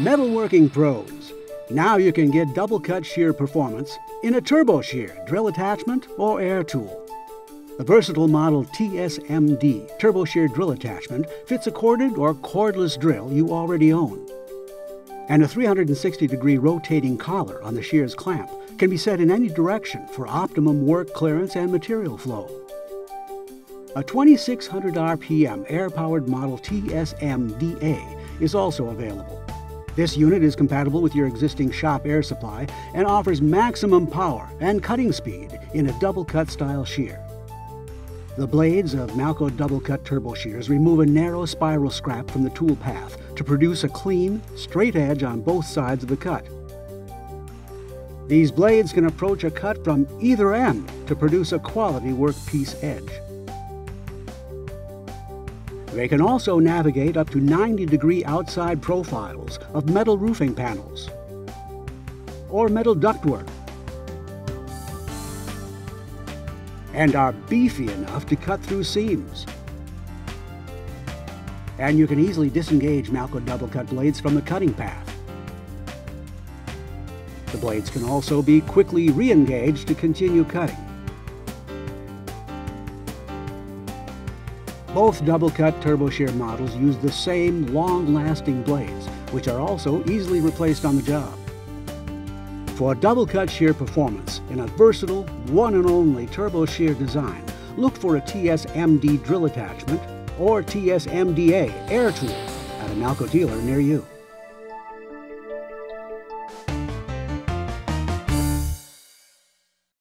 Metalworking pros. Now you can get double cut shear performance in a turbo shear, drill attachment, or air tool. The versatile model TSMD turbo shear drill attachment fits a corded or cordless drill you already own. And a 360 degree rotating collar on the shear's clamp can be set in any direction for optimum work clearance and material flow. A 2600 RPM air-powered model TSMDA is also available. This unit is compatible with your existing shop air supply and offers maximum power and cutting speed in a double cut style shear. The blades of Malco double cut turbo shears remove a narrow spiral scrap from the tool path to produce a clean, straight edge on both sides of the cut. These blades can approach a cut from either end to produce a quality workpiece edge. They can also navigate up to 90 degree outside profiles of metal roofing panels or metal ductwork and are beefy enough to cut through seams. And you can easily disengage Malco double cut blades from the cutting path. The blades can also be quickly re-engaged to continue cutting. Both double-cut turbo shear models use the same long-lasting blades, which are also easily replaced on the job. For double-cut shear performance in a versatile, one and only turbo shear design, look for a TSMD drill attachment or TSMDA air tool at a Malco dealer near you.